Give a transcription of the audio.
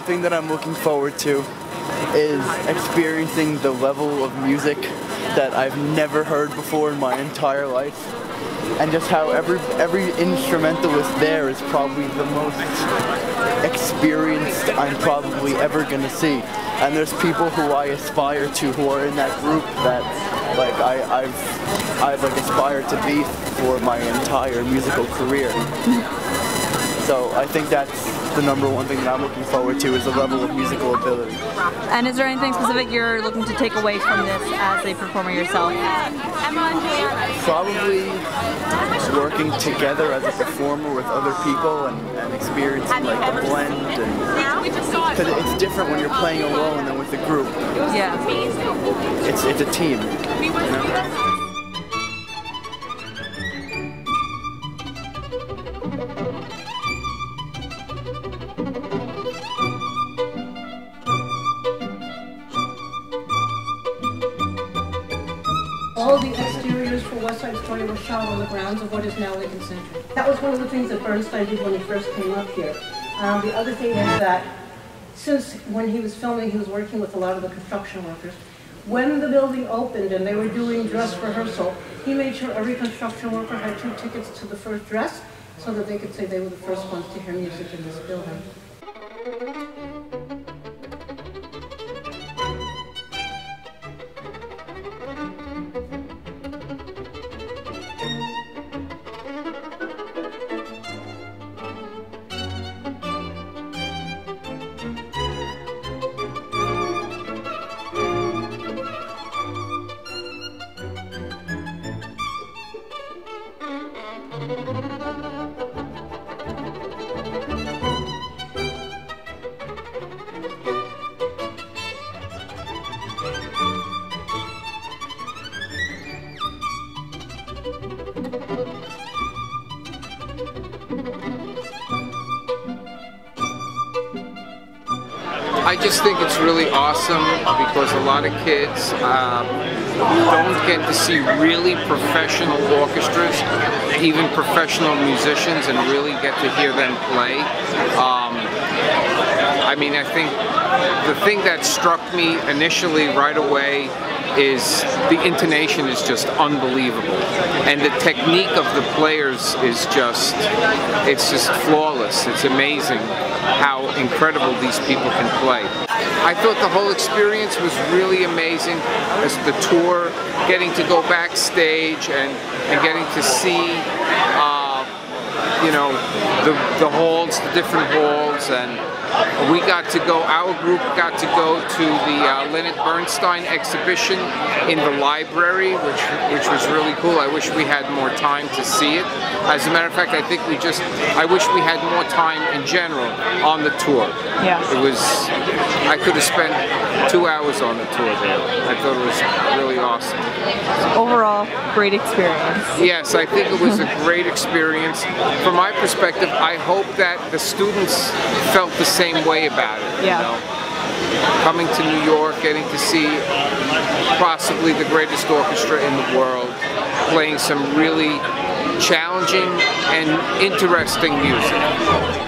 thing that I'm looking forward to is experiencing the level of music that I've never heard before in my entire life. And just how every every instrumentalist there is probably the most experienced I'm probably ever gonna see. And there's people who I aspire to who are in that group that like I, I've I've like aspired to be for my entire musical career. So I think that's the number one thing that I'm looking forward to is the level of musical ability. And is there anything specific you're looking to take away from this as a performer yourself? Probably working together as a performer with other people and, and experiencing like the blend and because it's different when you're playing alone than with a group. Yeah. It's it's a team. You know? All the exteriors for West Side Story were shot on the grounds of what is now Lincoln Center. That was one of the things that Bernstein did when he first came up here. Um, the other thing is that since when he was filming, he was working with a lot of the construction workers. When the building opened and they were doing dress rehearsal, he made sure every construction worker had two tickets to the first dress so that they could say they were the first ones to hear music in this building. I just think it's really awesome because a lot of kids um, don't get to see really professional orchestras, even professional musicians, and really get to hear them play. Um, I mean, I think the thing that struck me initially right away is the intonation is just unbelievable. And the technique of the players is just it's just flawless. It's amazing how incredible these people can play. I thought the whole experience was really amazing as the tour getting to go backstage and, and getting to see uh, you know the, the halls the different halls and we got to go, our group got to go to the uh, Leonard Bernstein exhibition in the library, which which was really cool. I wish we had more time to see it. As a matter of fact, I think we just, I wish we had more time in general on the tour. Yeah. It was, I could have spent two hours on the tour there. I thought it was really awesome. Overall, great experience. Yes, I think it was a great experience. From my perspective, I hope that the students felt the same way about it. Yeah. You know? Coming to New York, getting to see possibly the greatest orchestra in the world, playing some really challenging and interesting music.